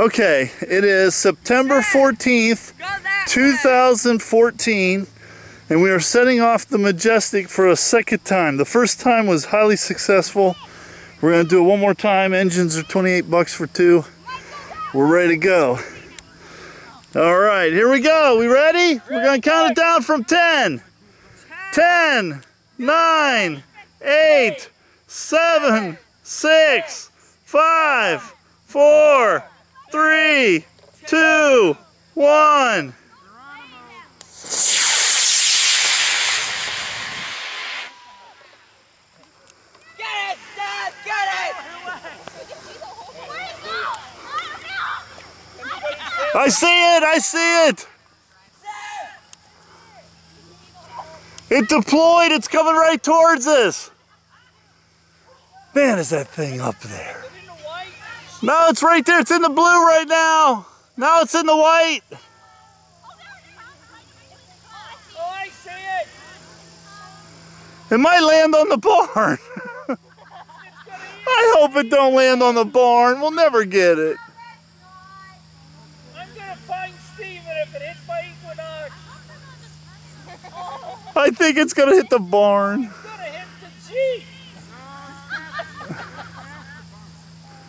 Okay, it is September 14th, 2014, and we are setting off the Majestic for a second time. The first time was highly successful. We're going to do it one more time. Engines are 28 bucks for two. We're ready to go. All right, here we go. We ready? We're going to count it down from 10. 10, 9, 8, 7, 6, 5, 4, three, two, one. I see it, I see it. It deployed, it's coming right towards us. Man, is that thing up there. No, it's right there. It's in the blue right now. Now it's in the white. Oh, I see it! It might land on the barn. I hope it don't land on the barn. We'll never get it. I'm gonna find Steven if it hits my equinox. I think it's gonna hit the barn. It's gonna hit the Jeep.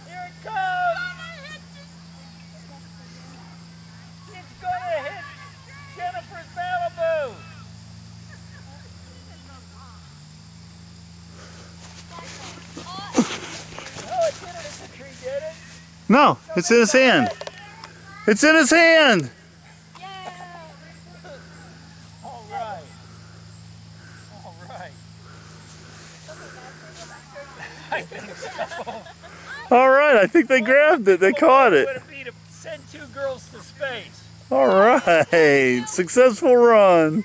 Here it comes. It's gonna hit Jennifer's Malibu. Oh, it didn't hit the tree, did it? No, it's in his hand. It's in his hand. All right. All right. I think so. All right, I think they grabbed it. They caught it. Would it be to send two girls to space? All right, successful run.